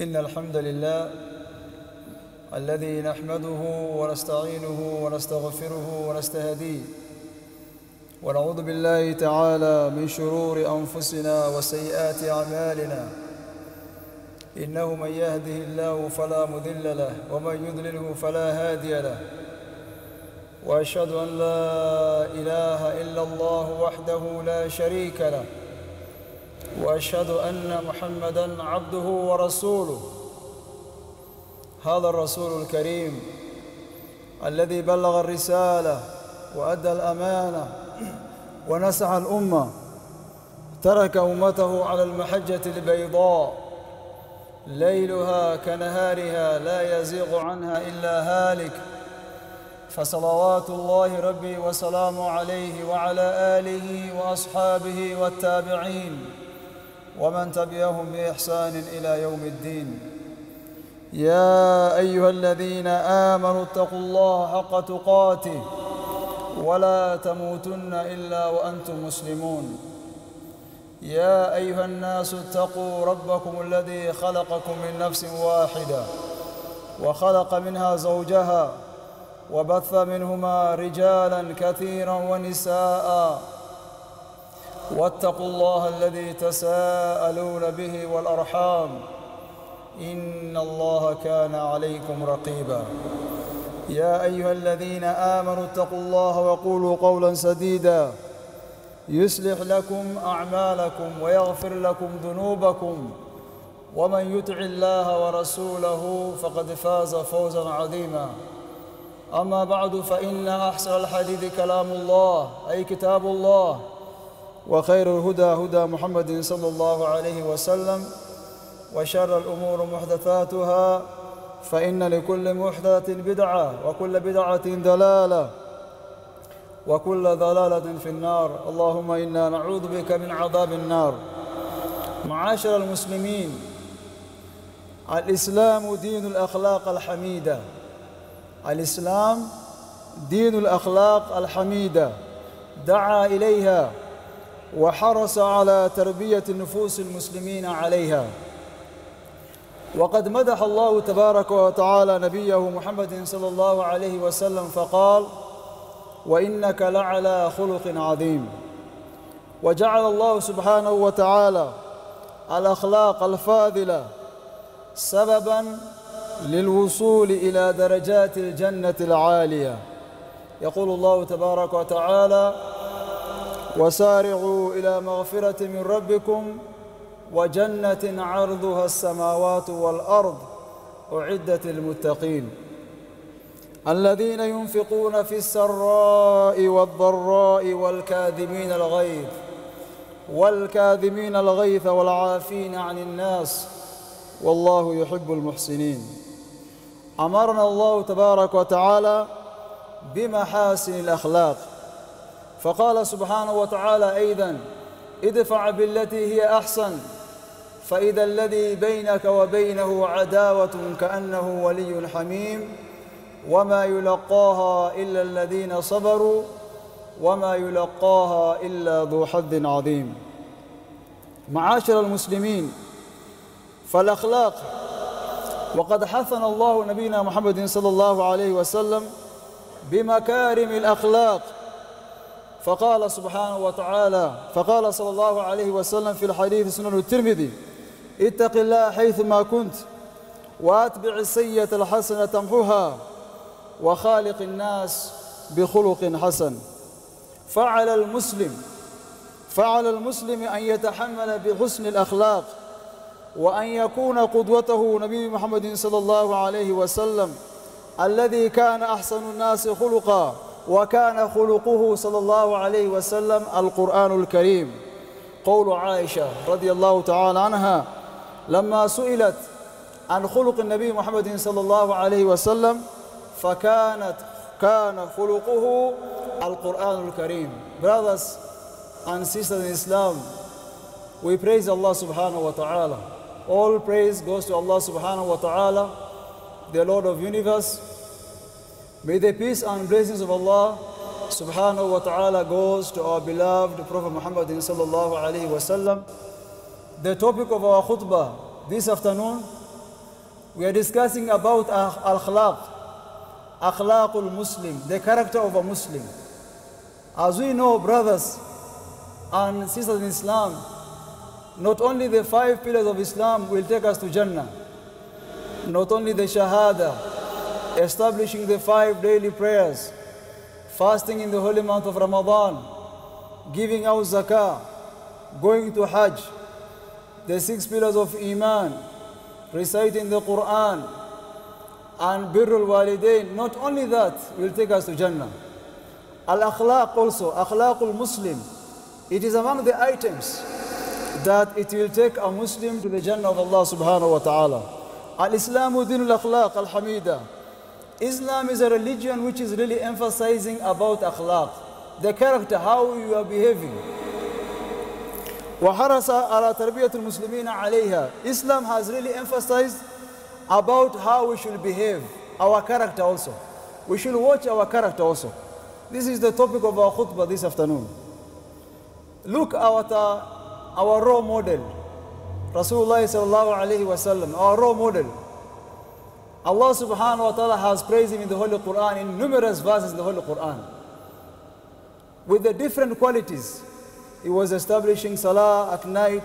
إن الحمد لله الذي نحمده ونستعينه ونستغفره ونستهديه ونعوذ بالله تعالى من شرور أنفسنا وسيئات أعمالنا. إنه من يهده الله فلا مذل له ومن يضلله فلا هادي له. وأشهد أن لا إله إلا الله وحده لا شريك له. وأشهد أن محمدًا عبده ورسوله. هذا الرسول الكريم الذي بلغ الرسالة وأدى الأمانة ونسح الأمة ترك أمته على المحجة البيضاء ليلها كنهارها لا يزيغ عنها إلا هالك. فصلوات الله ربي وسلامه عليه وعلى آله وأصحابه والتابعين. ومن تبعهم بإحسان إلى يوم الدين. يا أيها الذين آمنوا اتقوا الله حق تقاته ولا تموتن إلا وأنتم مسلمون. يا أيها الناس اتقوا ربكم الذي خلقكم من نفس واحدة وخلق منها زوجها وبث منهما رجالا كثيرا ونساء واتقوا الله الذي تساءلون به والأرحام. إن الله كان عليكم رقيبا. يا أيها الذين آمنوا اتقوا الله وقولوا قولا سديدا. يصلح لكم أعمالكم ويغفر لكم ذنوبكم. ومن يطع الله ورسوله فقد فاز فوزا عظيما. أما بعد فإن أحسن الحديث كلام الله أي كتاب الله. وخير الهدى هدى محمد صلى الله عليه وسلم وشر الأمور محدثاتها فإن لكل محدثة بدعة وكل بدعة ضلالة وكل ضلالة في النار. اللهم إنا نعوذ بك من عذاب النار. معاشر المسلمين الإسلام دين الأخلاق الحميدة. الإسلام دين الأخلاق الحميدة. دعا إليها وحرص على تربية نفوس المسلمين عليها. وقد مدح الله تبارك وتعالى نبيه محمد صلى الله عليه وسلم فقال وإنك لعلى خلق عظيم وجعل الله سبحانه وتعالى الأخلاق الفاضلة سببا للوصول إلى درجات الجنة العالية. يقول الله تبارك وتعالى وسارعوا إلى مغفرة من ربكم وجنة عرضها السماوات والأرض أعدت المتقين الذين ينفقون في السراء والضراء والكاذمين الغيظ والكاذمين الغيث والعافين عن الناس والله يحب المحسنين. أمرنا الله تبارك وتعالى بمحاسن الأخلاق فقال سبحانه وتعالى أيضا ادفع بالتي هي أحسن فإذا الذي بينك وبينه عداوة كأنه ولي حميم وما يلقاها إلا الذين صبروا وما يلقاها إلا ذو حظ عظيم. معاشر المسلمين فالأخلاق وقد حثنا الله نبينا محمد صلى الله عليه وسلم بمكارم الأخلاق. فقال سبحانه وتعالى فقال صلى الله عليه وسلم في الحديث سنن الترمذي اتق الله حيثما كنت وأتبع السيئة الحسنة تمحها وخالق الناس بخلق حسن. فعل المسلم فعل المسلم أن يتحمل بحسن الأخلاق وأن يكون قدوته نبي محمد صلى الله عليه وسلم الذي كان أحسن الناس خلقا. وكان خلقه صلى الله عليه وسلم القرآن الكريم. قول عائشة رضي الله تعالى عنها لما سئلت عن خلق النبي محمد صلى الله عليه وسلم فكانت كان خلقه القرآن الكريم. Brothers and sisters in Islam we praise Allah subhanahu wa ta'ala. All praise goes to Allah subhanahu wa ta'ala the Lord of universe. May the peace and blessings of Allah subhanahu wa ta'ala goes to our beloved Prophet Muhammad sallallahu alayhi wa sallam. The topic of our khutbah this afternoon We are discussing about al-akhlaq, akhlaqul Muslim, the character of a Muslim. As we know, brothers and sisters in Islam, not only the five pillars of Islam will take us to Jannah, not only the Shahada, establishing the five daily prayers, fasting in the holy month of Ramadan, giving out zakah, going to Hajj, the six pillars of Iman, reciting the Quran, and birrul walidain. Not only that will take us to Jannah. Al-akhlaq also, akhlaqul Muslim. It is among the items that it will take a Muslim to the Jannah of Allah subhanahu wa ta'ala. Al-Islamu din al-akhlaq al-hamida. Islam is a religion which is really emphasizing about akhlaq, the character, how you are behaving. وحرص على تربية المسلمين عليها. Islam has really emphasized about how we should behave, our character also. We should watch our character also. This is the topic of our khutbah this afternoon. Look at our, our role model, Rasulullah sallallahu alayhi wasallam, our role model. Allah subhanahu wa ta'ala has praised him in the Holy Quran, in numerous verses in the Holy Quran. With the different qualities. He was establishing salah at night,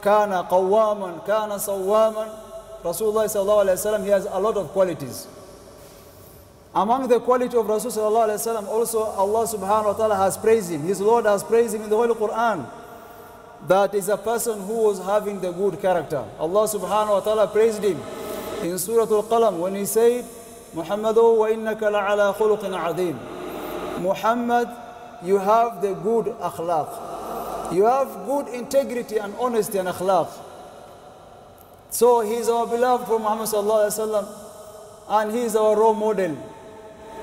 kana qawwaman, kana sawwaman. Rasulullah sallallahu alayhi wasallam, he has a lot of qualities. Among the quality of Rasul sallallahu alayhi wasallam, also Allah subhanahu wa ta'ala has praised him. His Lord has praised him in the Holy Quran. That is a person who was having the good character. Allah subhanahu wa ta'ala praised him in Surah Al-Qalam when he said, Muhammadu wa innaka la'ala khuluqin. Muhammad, you have the good akhlaq. You have good integrity and honesty and akhlaq. So he is our beloved Prophet Muhammad sallallahu alaihi wasallam and he is our role model.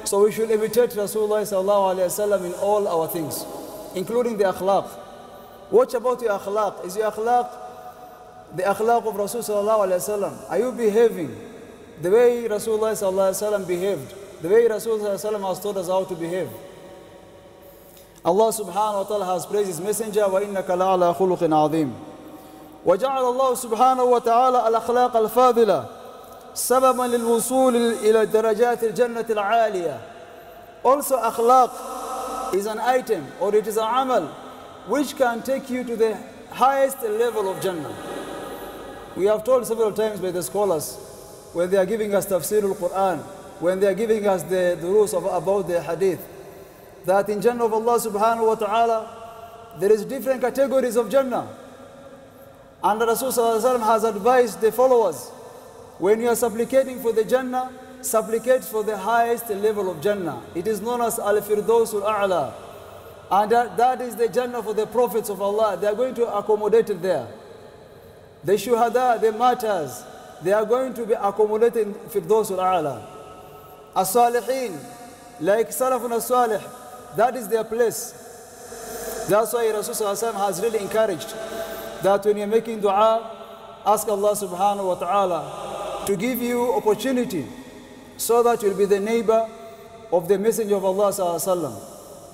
So we should imitate Rasulullah sallallahu alaihi wasallam in all our things, including the akhlaq. Watch about your akhlaq. Is your akhlaq the akhlaq of Rasul sallallahu alaihi wasallam? Are you behaving the way Rasulullah sallallahu alaihi wasallam behaved? The way Rasulullah sallallahu alaihi wasallam has taught us how to behave. Allah subhanahu wa ta'ala has praised His Messenger وَإِنَّكَ لَعَلَى خُلُقٍ عَظِيمٍ وجعل الله سبحانه وتعالى الأخلاق الفاضلة سببا للوصول إلى درجات الجنة العالية Also akhlaq is an item or it is an amal which can take you to the highest level of Jannah. We have told several times by the scholars when they are giving us tafsir al-Quran, when they are giving us the, the rules of, about the hadith, that in Jannah of Allah subhanahu wa ta'ala, there is different categories of Jannah. And Rasul has advised the followers, when you are supplicating for the Jannah, supplicate for the highest level of Jannah. It is known as Al-Firdaus al-A'la. And that, that is the Jannah for the prophets of Allah. They are going to accommodate it there. The Shuhada, the martyrs, they are going to be accommodated in Firdaus al-A'la. As-Salihin, like Salafun as-Salih, that is their place. That's why Rasul has really encouraged that when you're making dua, ask Allah subhanahu wa ta'ala to give you opportunity so that you'll be the neighbor of the Messenger of Allah sallallahu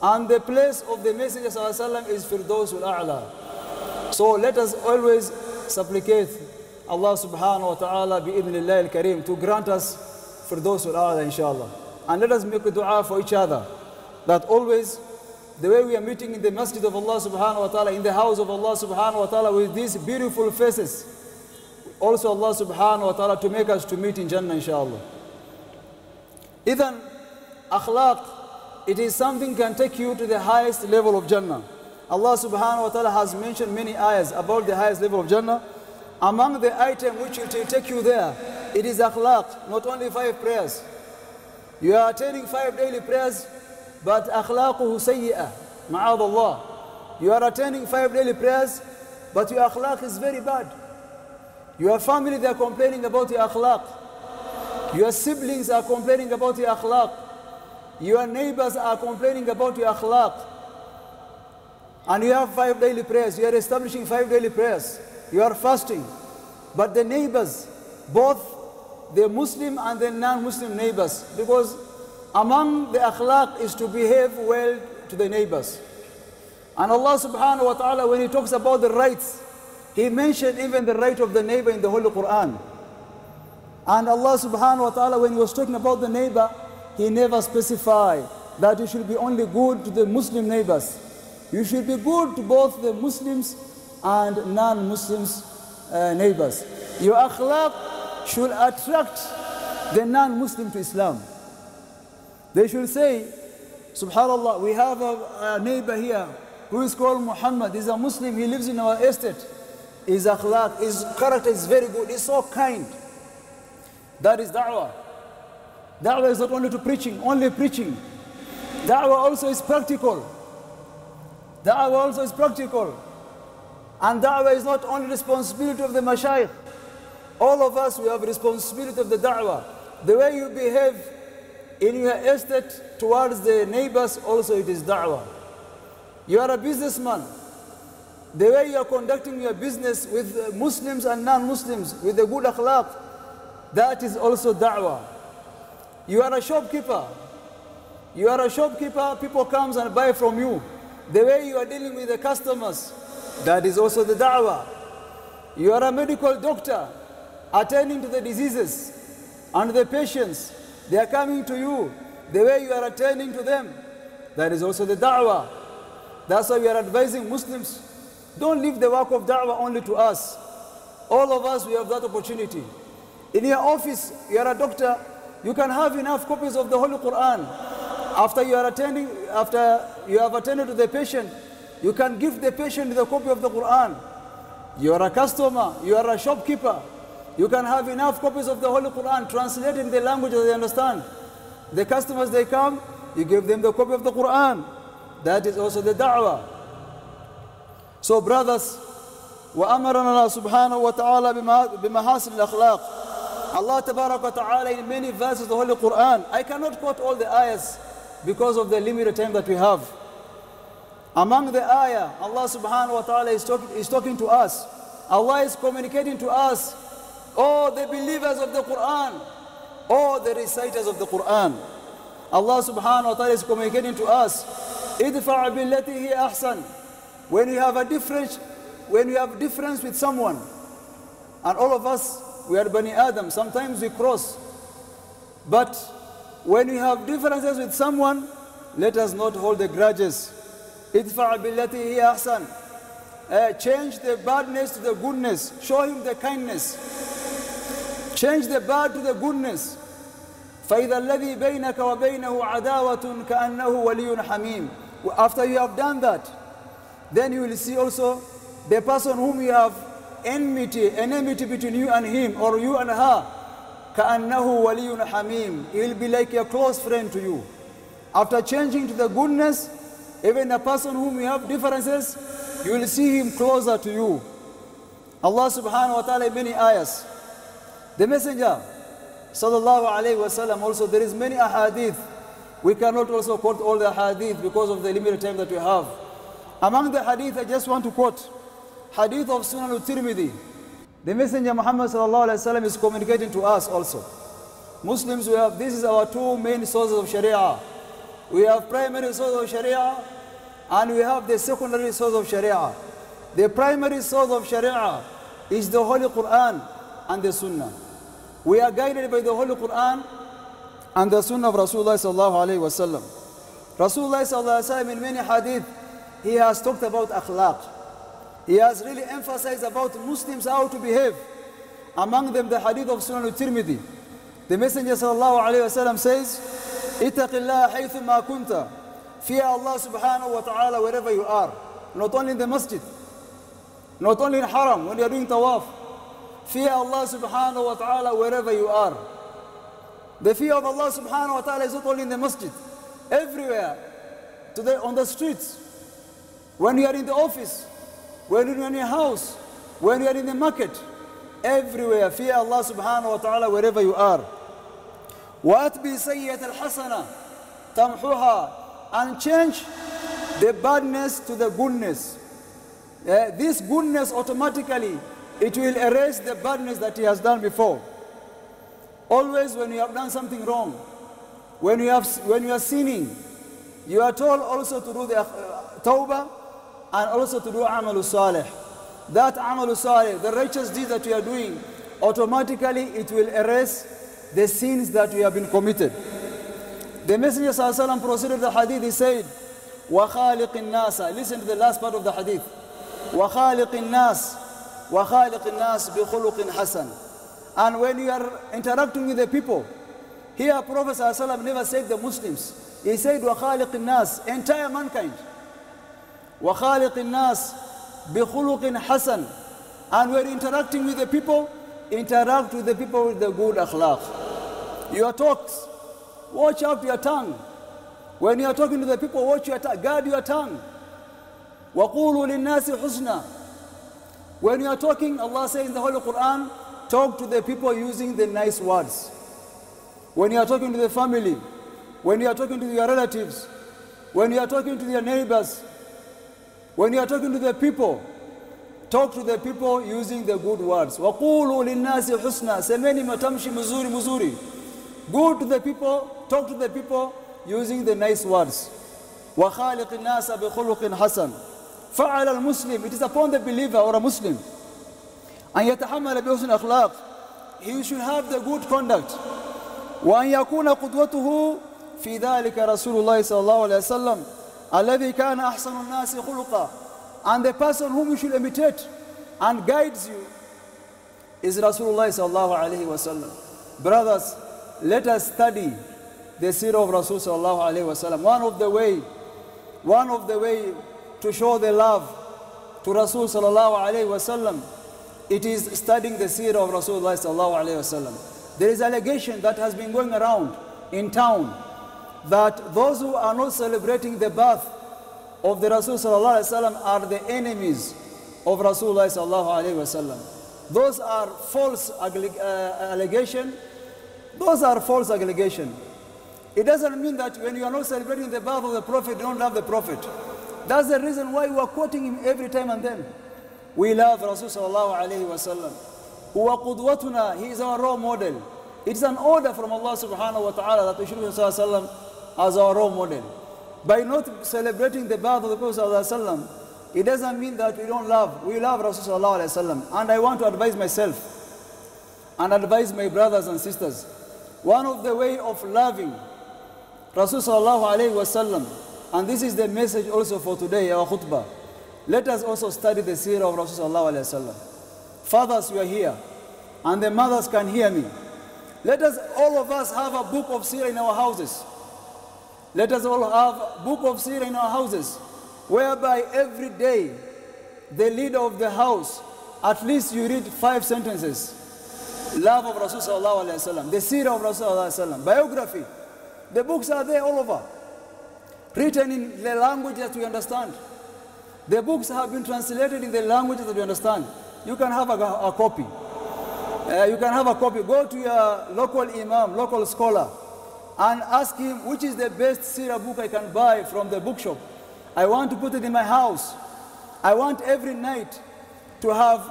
And the place of the Messenger sallallahu is Firdausul A'la. So let us always supplicate Allah subhanahu wa ta'ala bi-idhnillah al-kareem to grant us Firdausul A'la inshallah. And let us make a dua for each other that always the way we are meeting in the masjid of Allah subhanahu wa ta'ala, in the house of Allah subhanahu wa ta'ala with these beautiful faces. Also Allah subhanahu wa ta'ala to make us to meet in Jannah inshallah. Even akhlaq, it is something can take you to the highest level of Jannah. Allah subhanahu wa ta'ala has mentioned many ayahs about the highest level of Jannah. Among the item which will take you there, it is akhlaq, not only five prayers. You are attending five daily prayers, but akhlaquhu sayyi'ah, ma'ad Allah. You are attending five daily prayers, but your akhlaq is very bad. Your family, they are complaining about your akhlaq. Your siblings are complaining about your akhlaq. Your neighbors are complaining about your akhlaq. And you have five daily prayers. You are establishing five daily prayers. You are fasting. But the neighbors, both the Muslim and the non-Muslim neighbors, because among the akhlaq is to behave well to the neighbors. And Allah subhanahu wa ta'ala, when He talks about the rights, He mentioned even the right of the neighbor in the Holy Quran. And Allah subhanahu wa ta'ala, when He was talking about the neighbor, He never specified that you should be only good to the Muslim neighbors. You should be good to both the Muslims and non-Muslims uh, neighbors. Your akhlaq should attract the non-Muslim to Islam. They should say, Subhanallah, we have a, a neighbor here who is called Muhammad. He's a Muslim. He lives in our estate. His akhlaq, his character is very good. He's so kind. That is da'wah. Da'wah is not only to preaching, only preaching. Da'wah also is practical. Da'wah also is practical. And da'wah is not only responsibility of the mashayikh. All of us, we have responsibility of the da'wah. The way you behave in your estate towards the neighbors, also it is da'wah. You are a businessman. The way you are conducting your business with Muslims and non-Muslims, with the good akhlaq, that is also da'wah. You are a shopkeeper. You are a shopkeeper, people comes and buy from you. The way you are dealing with the customers, that is also the da'wah. You are a medical doctor, attending to the diseases and the patients. They are coming to you. The way you are attending to them, that is also the da'wah. That's why we are advising Muslims, don't leave the work of da'wah only to us. All of us, we have that opportunity. In your office, you are a doctor, you can have enough copies of the Holy Quran. After you are attending, after you have attended to the patient, you can give the patient the copy of the Quran. You are a customer, you are a shopkeeper. You can have enough copies of the Holy Quran translated in the language that they understand. The customers, they come, you give them the copy of the Quran. That is also the da'wah. So brothers, وأمرنا الله سبحانه وتعالى بمحاسن الأخلاق Allah Tabarak wa Ta'ala in many verses of the Holy Quran. I cannot quote all the ayahs because of the limited time that we have. Among the ayah, Allah subhanahu wa ta'ala is talking, is talking to us. Allah is communicating to us, oh the believers of the Quran, oh the reciters of the Quran. Allah subhanahu wa ta'ala is communicating to us, ahsan. When you have a difference, when you have difference with someone, and all of us, we are Bani Adam, sometimes we cross. But when we have differences with someone, let us not hold the grudges. Idfa' billati hi ahsan. Uh, change the badness to the goodness. Show him the kindness. Change the bad to the goodness. فإذا الذي بينك وبينه عداوة كأنه ولي حميم. After you have done that, then you will see also the person whom you have enmity, enmity between you and him or you and her. Ka'annahu waliyun hamim. He will be like a close friend to you. After changing to the goodness, even a person whom you have differences, you will see him closer to you. Allah subhanahu wa ta'ala many ayahs. The messenger, sallallahu alayhi wasallam, also there is many ahadith. We cannot also quote all the hadith because of the limited time that we have. Among the hadith, I just want to quote hadith of Sunan al-Tirmidhi, the messenger Muhammad alayhi wasallam is communicating to us also. Muslims we have this is our two main sources of sharia. We have primary source of sharia and we have the secondary source of sharia. The primary source of sharia is the Holy Quran and the Sunnah. We are guided by the Holy Quran and the Sunnah of Rasulullah sallallahu alaihi wasallam. Rasulullah sallallahu alaihi wasallam in many hadith he has talked about akhlaq. He has really emphasized about Muslims how to behave. Among them the hadith of Sunan al-Tirmidhi. The Messenger sallallahu alaihi wasallam says, "Ittaq Allah haythu ma kunta." Fear Allah subhanahu wa ta'ala wherever you are. Not only in the masjid, not only in haram when you are doing tawaf. Fear Allah subhanahu wa ta'ala wherever you are. The fear of Allah subhanahu wa ta'ala is not only in the masjid, everywhere, today on the streets, when you are in the office, when you are in your house, when you are in the market, everywhere. Fear Allah subhanahu wa ta'ala wherever you are. وَأَتْبِي سَيِّئَةَ الْحَسَنَةِ تَمْحُوهَا And change the badness to the goodness. Uh, this goodness automatically, it will erase the badness that he has done before. Always when you have done something wrong, when you, have, when you are sinning, you are told also to do the uh, tawbah and also to do amal salih. That amal salih, the righteous deed that you are doing, automatically it will erase the sins that we have been committed. The Messenger ﷺ proceeded the hadith, he said, وَخَالِقِ النَّاسَ Listen to the last part of the hadith. وَخَالِقِ النَّاسِ وَخَالِقِ النَّاسِ بِخُلُقٍ حَسَنٍ And when you are interacting with the people, here Prophet ﷺ never said the Muslims. He said وَخَالِقِ النَّاسِ Entire mankind. وَخَالِقِ النَّاسِ بِخُلُقٍ حَسَنٍ And when interacting with the people, interact with the people with the good akhlaq. Your talks, watch out your tongue. When you are talking to the people, watch your tongue, guard your tongue. وَقُولُوا لِلنَّاسِ حُسْنًا When you are talking, Allah says in the Holy Quran, talk to the people using the nice words. When you are talking to the family, when you are talking to your relatives, when you are talking to your neighbors, when you are talking to the people, talk to the people using the good words. وَقُولُوا لِلنَّاسِ حُسْنًا Semeni matamshi muzuri muzuri. Go to the people, talk to the people using the nice words. وَخَالِقِ النَّاسَ بِخُلُقٍ حَسَنٍ فعل المسلم it is upon the believer or a Muslim أن يتحمل بحسن أخلاق he should have the good conduct وأن يكون قدوته في ذلك رسول الله صلى الله عليه وسلم alladhi kana ahsanu khuluqa and the person whom you should imitate and guides you is Rasulullah sallallahu alaihi wasallam. Brothers, let us study the seerah of Rasul sallallahu alaihi wasallam. One of the way, one of the way to show the love to Rasul sallallahu alaihi wasallam, it is studying the seerah of Rasulullah sallallahu alaihi wasallam. There is allegation that has been going around in town that those who are not celebrating the birth of the Rasul sallallahu are the enemies of Rasulullah sallallahu alaihi wasallam. Those are false uh, allegation. Those are false allegation. It doesn't mean that when you are not celebrating the birth of the Prophet, you don't love the Prophet. That's the reason why we are quoting him every time and then. We love Rasul sallallahu. Huwa qudwatuna, he is our role model. It's an order from Allah subhanahu wa ta'ala that we should be sallallahu as our role model. By not celebrating the birth of the Prophet it doesn't mean that we don't love. We love Rasulullah. And I want to advise myself and advise my brothers and sisters. One of the way of loving Rasulullah and this is the message also for today, our khutbah. Let us also study the seerah of Rasulullah. Fathers, you are here, and the mothers can hear me. Let us, all of us, have a book of seerah in our houses. Let us all have book of seerah in our houses, whereby every day the leader of the house, at least you read five sentences. Love of Rasul sallallahu the seerah of Rasul sallallahu biography. The books are there all over, written in the language that we understand. The books have been translated in the language that we understand. You can have a, a copy. Uh, you can have a copy. Go to your local imam, local scholar, and ask him which is the best seerah book I can buy from the bookshop. I want to put it in my house. I want every night to have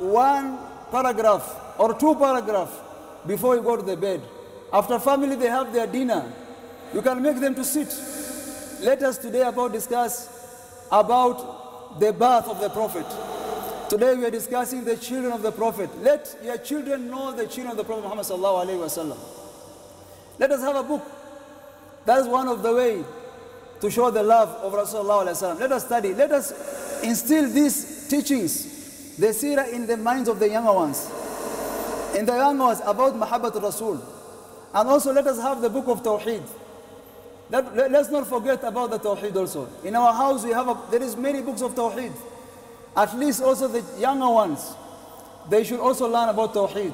one paragraph or two paragraphs before you go to the bed. After family, they have their dinner. You can make them to sit. Let us today about discuss about the birth of the Prophet. Today we are discussing the children of the Prophet. Let your children know the children of the Prophet Muhammad sallallahu alaihi wasallam. Let us have a book. That is one of the way to show the love of Rasulullah. Let us study. Let us instill these teachings, the seerah in the minds of the younger ones. In the younger ones about Mahabbat Rasul. And also let us have the book of Tawheed. Let, us not forget about the Tawheed also. In our house we have, a, there is many books of Tawheed. At least also the younger ones, they should also learn about Tawheed.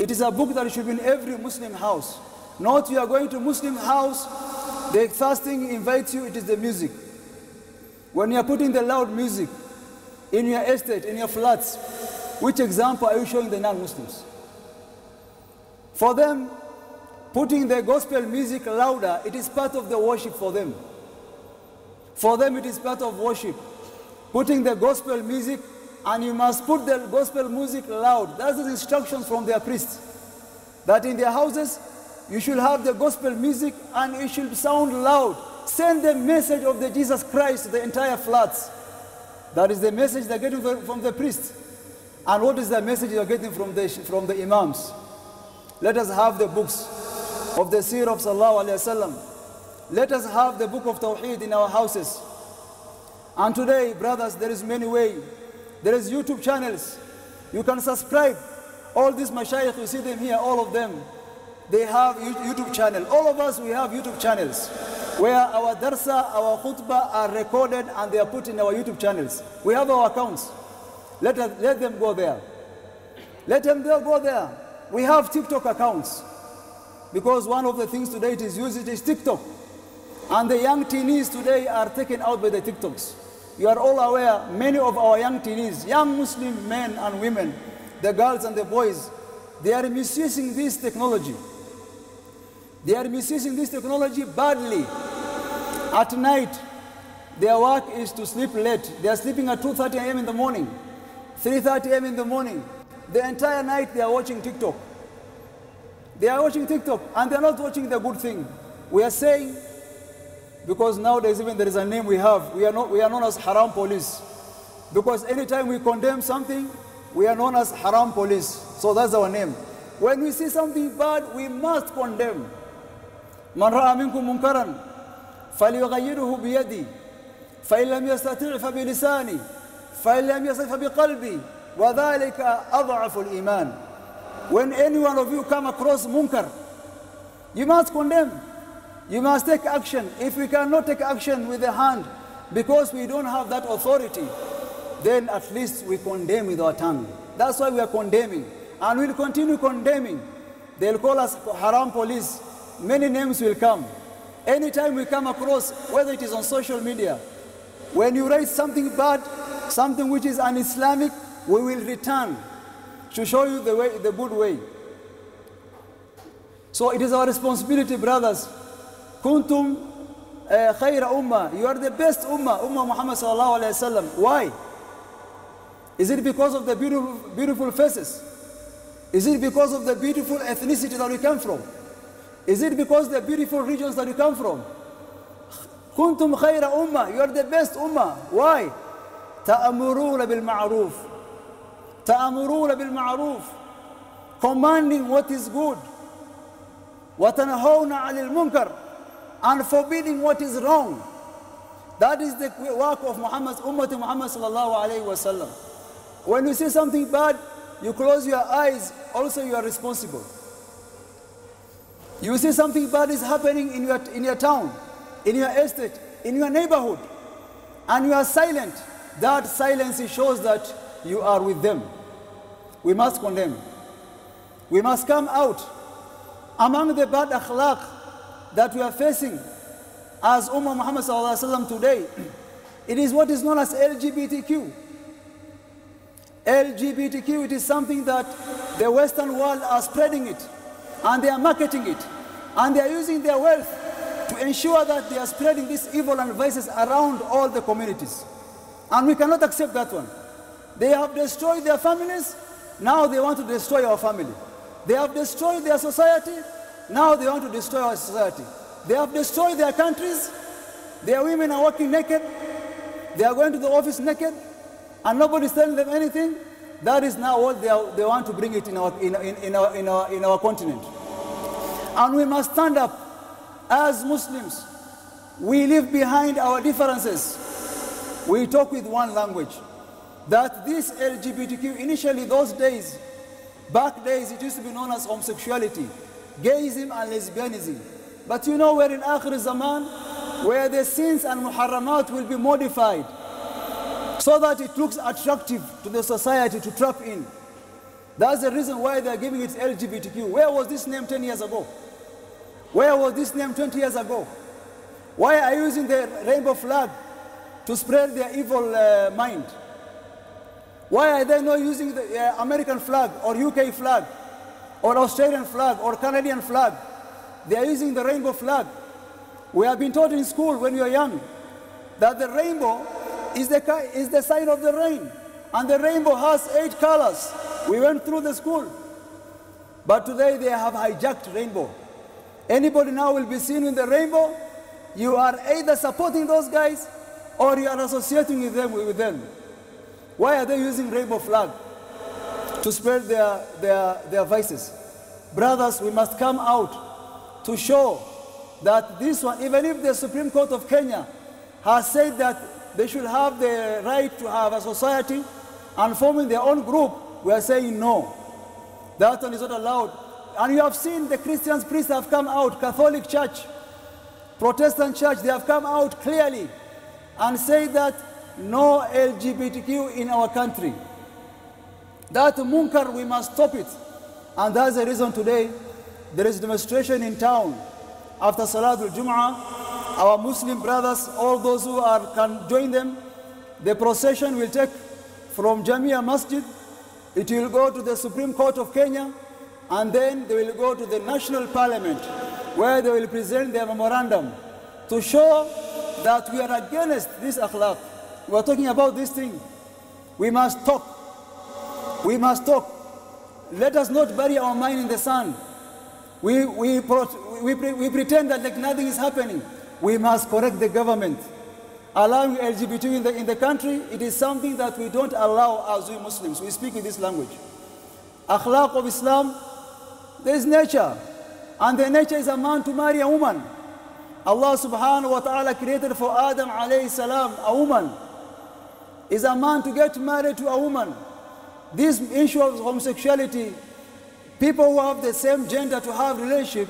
It is a book that should be in every Muslim house. Not you are going to Muslim house, the first thing invites you, it is the music. When you are putting the loud music in your estate, in your flats, which example are you showing the non-Muslims? For them, putting the gospel music louder, it is part of the worship for them. For them, it is part of worship. Putting the gospel music, and you must put the gospel music loud. That's the instructions from their priests. That in their houses, you should have the gospel music and it should sound loud. Send the message of the Jesus Christ to the entire flats. That is the message they're getting from the priests. And what is the message you're getting from the, from the Imams? Let us have the books of the Seerah of Sallallahu. Let us have the book of Tawheed in our houses. And today, brothers, there is many way. There is YouTube channels. You can subscribe. All these mashayikh, you see them here, all of them. They have YouTube channel. All of us, we have YouTube channels where our darsa, our khutbah are recorded and they are put in our YouTube channels. We have our accounts. Let, us, let them go there. Let them go there. We have TikTok accounts because one of the things today it is used is TikTok. And the young teenies today are taken out by the TikToks. You are all aware, many of our young teenies, young Muslim men and women, the girls and the boys, they are misusing this technology. They are misusing this technology badly. At night, their work is to sleep late. They are sleeping at 2.30 a.m. in the morning, 3.30 a.m. in the morning. The entire night they are watching TikTok. They are watching TikTok and they are not watching the good thing. We are saying, because nowadays even there is a name we have, we are, not, we are known as haram police. Because anytime we condemn something, we are known as haram police. So that's our name. When we see something bad, we must condemn. من رأى منكم منكرا فليغيره بيدي فإن لم يستطع فبلساني فإن لم يستطع فبقلبي وذلك أضعف الإيمان When any one of you come across munkar, you must condemn. You must take action. If we cannot take action with the hand because we don't have that authority, then at least we condemn with our tongue. That's why we are condemning. And we'll continue condemning. They'll call us haram police. Many names will come. Anytime we come across, whether it is on social media, when you write something bad, something which is un-Islamic, we will return to show you the, way, the good way. So it is our responsibility, brothers. Kuntum uh, khayra ummah. You are the best ummah, ummah Muhammad sallallahu alayhi wasallam. Why? Is it because of the beautiful, beautiful faces? Is it because of the beautiful ethnicity that we come from? Is it because the beautiful regions that we come from? Kuntum khayra ummah. You are the best ummah. Why? تأمرون بالمعروف تأمرون بالمعروف commanding what is good وتنهون عن المنكر and forbidding what is wrong that is the work of Muhammad Ummah Muhammad sallallahu alayhi wasallam when you see something bad you close your eyes also you are responsible you see something bad is happening in your, in your town in your estate in your neighborhood and you are silent that silence shows that you are with them. We must condemn. We must come out. Among the bad akhlaq that we are facing as Ummah Muhammad today, it is what is known as LGBTQ. LGBTQ, it is something that the Western world are spreading it and they are marketing it and they are using their wealth to ensure that they are spreading this evil and vices around all the communities. And we cannot accept that one. They have destroyed their families, now they want to destroy our family. They have destroyed their society, now they want to destroy our society. They have destroyed their countries, their women are walking naked, they are going to the office naked, and nobody is telling them anything. That is now what they, are, they want to bring it in our, in, in, in, our, in, our, in our continent. And we must stand up as Muslims. We leave behind our differences we talk with one language. That this LGBTQ, initially those days, back days, it used to be known as homosexuality, gayism and lesbianism. But you know we're in Akhir Zaman, where the sins and muharramat will be modified so that it looks attractive to the society to trap in. That's the reason why they're giving it LGBTQ. Where was this name 10 years ago? Where was this name 20 years ago? Why are you using the rainbow flag to spread their evil uh, mind. Why are they not using the uh, American flag or UK flag or Australian flag or Canadian flag? They are using the rainbow flag. We have been taught in school when we were young that the rainbow is the, is the sign of the rain. And the rainbow has eight colors. We went through the school. But today they have hijacked rainbow. Anybody now will be seen in the rainbow. You are either supporting those guys or you are associating with them, with them. Why are they using rainbow flag? to spread their, their, their vices. Brothers, we must come out to show that this one, even if the Supreme Court of Kenya has said that they should have the right to have a society and forming their own group, we are saying no. That one is not allowed. And you have seen the Christians priests have come out, Catholic Church, Protestant Church, they have come out clearly and say that no LGBTQ in our country. That munkar, we must stop it. And that's the reason today there is demonstration in town after Salatul Jum'ah. Our Muslim brothers, all those who are, can join them, the procession will take from Jamia Masjid, it will go to the Supreme Court of Kenya, and then they will go to the National Parliament, where they will present their memorandum to show that we are against this akhlaq. We are talking about this thing. We must talk. We must talk. Let us not bury our mind in the sand. We, we, we, we pretend that like nothing is happening. We must correct the government. Allowing LGBT in the, in the country, it is something that we don't allow as we Muslims. We speak in this language. Akhlaq of Islam, there is nature. And the nature is a man to marry a woman. Allah subhanahu wa ta'ala created for Adam alayhi salam a woman. Is a man to get married to a woman. This issue of homosexuality, people who have the same gender to have relationship,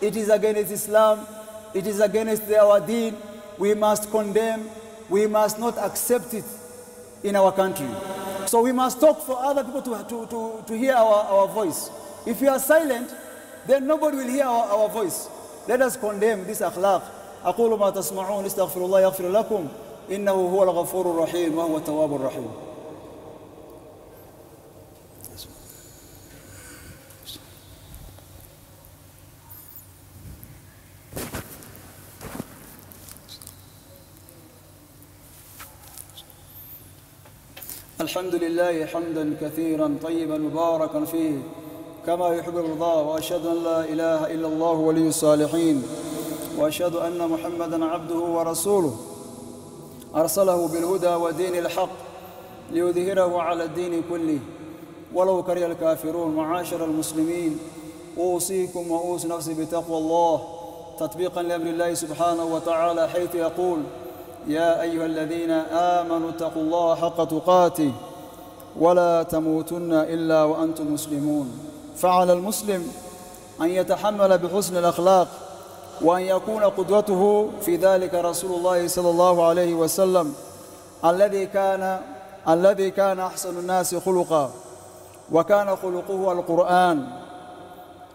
it is against Islam, it is against our deen. We must condemn, we must not accept it in our country. So we must talk for other people to, to, to, to hear our, our voice. If you are silent, then nobody will hear our, our voice. Let us condemn this akhlaq. أقول ما تسمعون استغفر الله يغفر لكم إنه هو الغفور الرحيم وهو التواب الرحيم الحمد لله حمدا كثيرا طيبا مباركا فيه كما يحب الرضا وأشهد أن لا إله إلا الله ولي الصالحين وأشهد أن محمدا عبده ورسوله. أرسله بالهدى ودين الحق ليظهره على الدين كله. ولو كره الكافرون معاشر المسلمين أوصيكم وأوصي نفسي بتقوى الله تطبيقا لأمر الله سبحانه وتعالى حيث يقول يا أيها الذين آمنوا اتقوا الله حق تقاته ولا تموتن إلا وأنتم مسلمون. فعلى المسلم أن يتحمل بحسن الأخلاق وأن يكون قدوته في ذلك رسول الله صلى الله عليه وسلم الذي كان الذي كان أحسن الناس خلقا. وكان خلقه القرآن.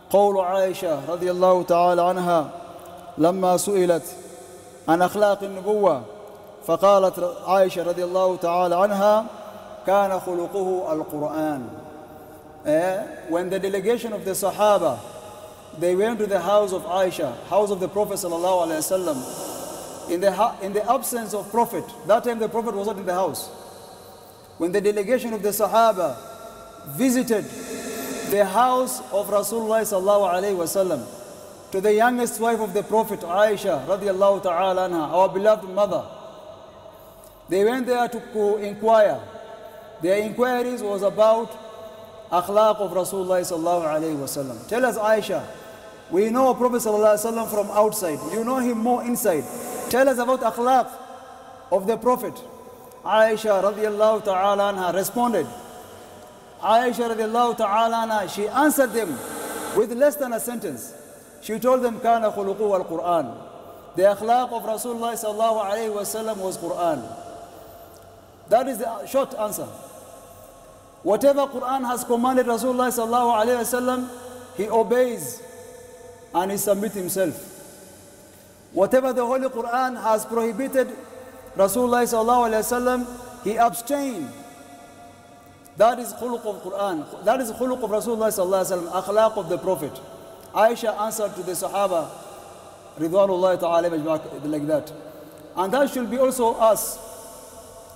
قول عائشة رضي الله تعالى عنها لما سئلت عن أخلاق النبوة فقالت عائشه رضي الله تعالى عنها كان خلقه القران eh, when the delegation of the Sahaba they went to the house of Aisha, house of the Prophet sallallahu alaihi wasallam, in the in the absence of Prophet. That time the Prophet was not in the house. When the delegation of the Sahaba visited the house of Rasulullah sallallahu alaihi wasallam, to the youngest wife of the Prophet Aisha radiallahu ta'ala anha, our beloved mother, they went there to inquire. Their inquiries was about akhlaq of Rasulullah. Tell us Aisha, we know Prophet from outside. You know him more inside. Tell us about akhlaq of the Prophet. Aisha radiallahu ta'ala anha responded. Aisha radiallahu ta'ala anha, she answered them with less than a sentence. She told them, kana khuluqu al-Quran. The akhlaq of Rasulullah sallallahu alayhi was Quran. That is the short answer. Whatever Quran has commanded Rasulullah sallallahu alayhi wasallam, he obeys and he submits himself. Whatever the Holy Quran has prohibited Rasulullah sallallahu alayhi wasallam, he abstained. That is khuluq of Quran. That is khuluq of Rasulullah sallallahu alayhi wasallam, akhlaq of the Prophet. Aisha answered to the Sahaba, Ridwanullah ta'ala like that. And that should be also us.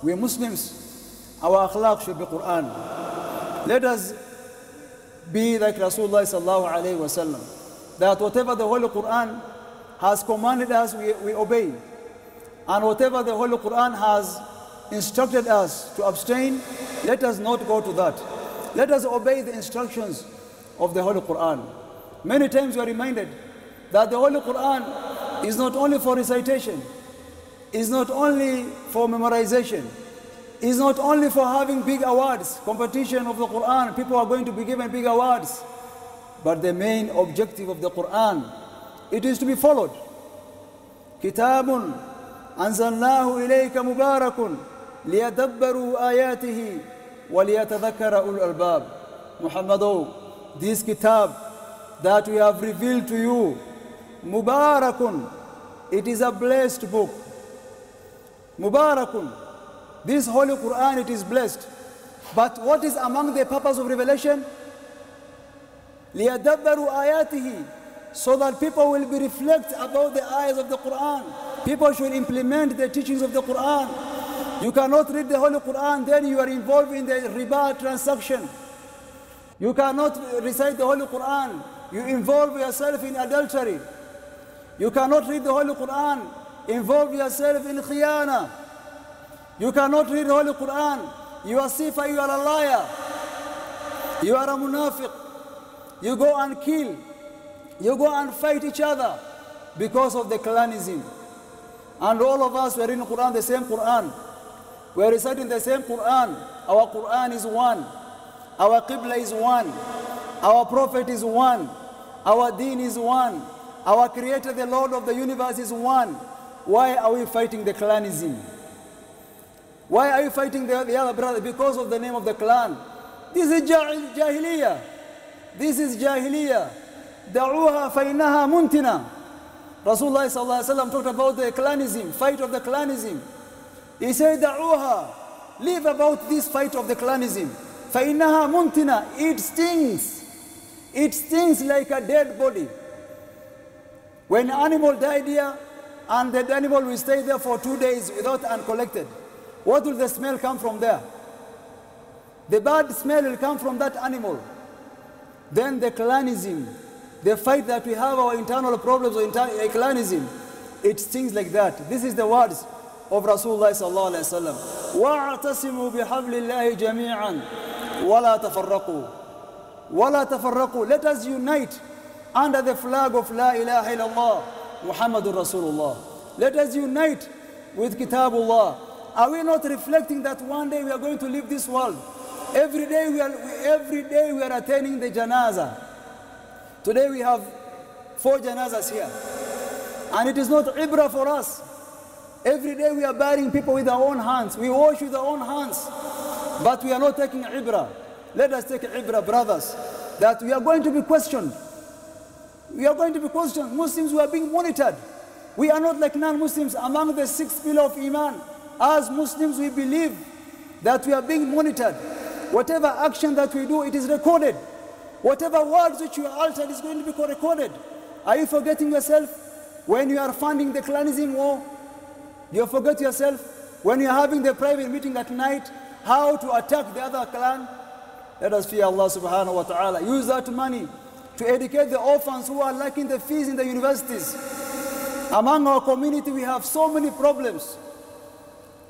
We Muslims, our akhlaq should be Quran. Let us be like Rasulullah sallallahu alayhi wasallam. That whatever the Holy Quran has commanded us, we, we obey. And whatever the Holy Quran has instructed us to abstain, let us not go to that. Let us obey the instructions of the Holy Quran. Many times we are reminded that the Holy Quran is not only for recitation, is not only for memorization, is not only for having big awards, competition of the Quran, people are going to be given big awards, but the main objective of the Quran, it is to be followed. كتاب أنزلناه إليك مبارك ليدبروا آياته وليتذكر أولو الألباب Muhammad, this kitab that we have revealed to you, Mubarakun, it is a blessed book. Mubarakun, this Holy Quran, it is blessed. But what is among the purpose of revelation? لِيَدَبَّرُوا آيَاتِهِ So that people will be reflect about the ayahs of the Quran. People should implement the teachings of the Quran. You cannot read the Holy Quran, then you are involved in the riba transaction. You cannot recite the Holy Quran, you involve yourself in adultery. You cannot read the Holy Quran, involve yourself in khiyana. You cannot read Holy Quran, you are sifa, you are a liar. You are a munafiq. You go and kill. You go and fight each other because of the clanism. And all of us, we are in Quran, the same Quran. We are reciting the same Quran. Our Quran is one. Our Qibla is one. Our Prophet is one. Our Deen is one. Our Creator, the Lord of the universe, is one. Why are we fighting the clanism? Why are you fighting the, the other brother? Because of the name of the clan. This is jahil, jahiliyyah. This is jahiliyyah. Da'uha fainaha muntina. Rasulullah sallallahu alaihi wasallam talked about the clanism, fight of the clanism. He said, Da'uha, leave about this fight of the clanism. فَإِنَّهَا muntina. It stings. It stings like a dead body. When an animal died here, and the animal will stay there for two days without uncollected, what will the smell come from there? The bad smell will come from that animal. Then the clanism, the fight that we have our internal problems or inter- clanism, it stings like that. This is the words of Rasulullah sallallahu alaihi wasallam. وَاعْتَصِمُوا بِحَبْلِ اللَّهِ جَمِيعًا وَلَا تَفَرَّقُوا وَلَا تَفَرَّقُوا Let us unite under the flag of La ilaha illallah Muhammadur Rasulullah. Let us unite with Kitabullah. Are we not reflecting that one day we are going to leave this world? Every day we are, every day we are attending the janaza. Today we have four janazas here. And it is not ibra for us. Every day we are burying people with our own hands. We wash with our own hands. But we are not taking ibra. Let us take ibra, brothers, that we are going to be questioned. We are going to be questioned. Muslims we are being monitored. We are not like non-Muslims among the six pillar of Iman. As Muslims, we believe that we are being monitored. Whatever action that we do, it is recorded. Whatever words which you altered is going to be recorded. Are you forgetting yourself when you are funding the clanism war? You forget yourself when you are having the private meeting at night, how to attack the other clan? Let us fear Allah subhanahu wa ta'ala. Use that money to educate the orphans who are lacking the fees in the universities. Among our community, we have so many problems.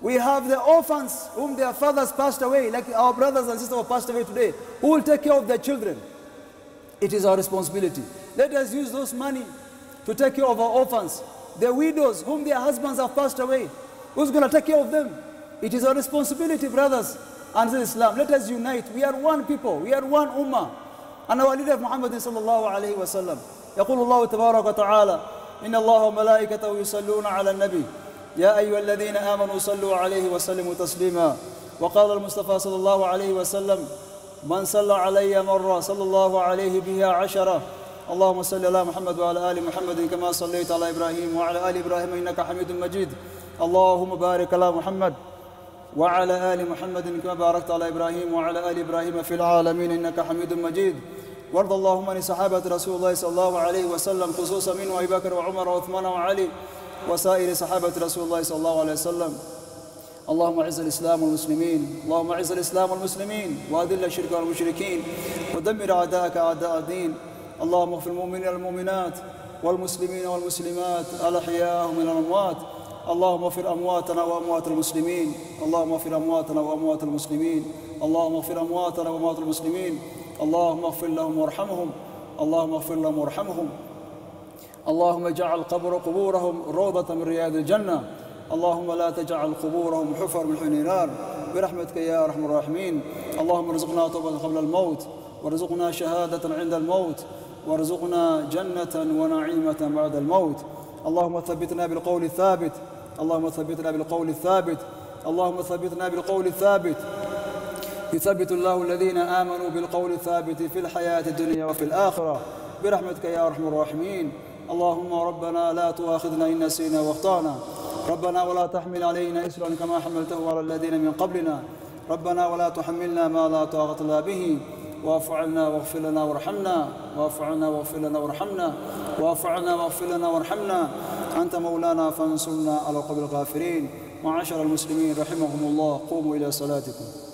We have the orphans whom their fathers passed away, like our brothers and sisters who passed away today. Who will take care of their children? It is our responsibility. Let us use those money to take care of our orphans, the widows whom their husbands have passed away. Who's going to take care of them? It is our responsibility, brothers and Islam. Let us unite. We are one people. We are one ummah. Our leader Muhammad sallallahu alayhi wa sallam. يقول الله تبارك وتعالى إن الله وملائكته يصلون على النبي. يا أيها الذين آمنوا صلوا عليه وسلموا تسليما. وقال المصطفى صلى الله عليه وسلم من صلى علي مرة صلى الله عليه بها عشرة. اللهم صل على محمد وعلى آل محمد كما صليت على إبراهيم وعلى آل إبراهيم إنك حميد مجيد. اللهم بارك على محمد وعلى آل محمد كما باركت على إبراهيم وعلى آل إبراهيم في العالمين إنك حميد مجيد. وارض اللهم عن صحابة رسول الله صلى الله عليه وسلم خصوصا منه أبي بكر وعمر وعثمان وعلي وسائر صحابة رسول الله صلى الله عليه وسلم. اللهم اعز الإسلام والمسلمين اللهم اعز الإسلام والمسلمين وأذل الشرك والمشركين ودمر أعداءك أعداء الدين. اللهم اغفر المؤمنين والمؤمنات والمسلمين والمسلمات الاحياء من الأموات. اللهم اغفر أمواتنا وأموات المسلمين. اللهم اغفر أمواتنا وأموات المسلمين. اللهم اغفر أمواتنا وأموات المسلمين. اللهم اغفر لهم وارحمهم. اللهم اغفر لهم وارحمهم. اللهم اجعل قبر قبورهم روضة من رياض الجنة. اللهم لا تجعل قبورهم حفر من حين نار. برحمتك يا أرحم الراحمين. اللهم ارزقنا توبة قبل الموت. وارزقنا شهادة عند الموت. وارزقنا جنة ونعيمة بعد الموت. اللهم ثبتنا بالقول الثابت. اللهم ثبتنا بالقول الثابت. اللهم ثبتنا بالقول الثابت. يثبت الله الذين آمنوا بالقول الثابت في الحياة الدنيا وفي الآخرة. برحمتك يا أرحم الراحمين. اللهم ربنا لا تؤاخذنا إن نسينا واخطأنا. ربنا ولا تحمل علينا إسرا كما حملته على الذين من قبلنا. ربنا ولا تحملنا ما لا طاقة لنا به. واعف عنا واغفر لنا وارحمنا. واعف عنا واغفر لنا وارحمنا. واعف عنا واغفر لنا وارحمنا. أنت مولانا فانصرنا على القوم الغافرين معاشر المسلمين رحمهم الله. قوموا إلى صلاتكم.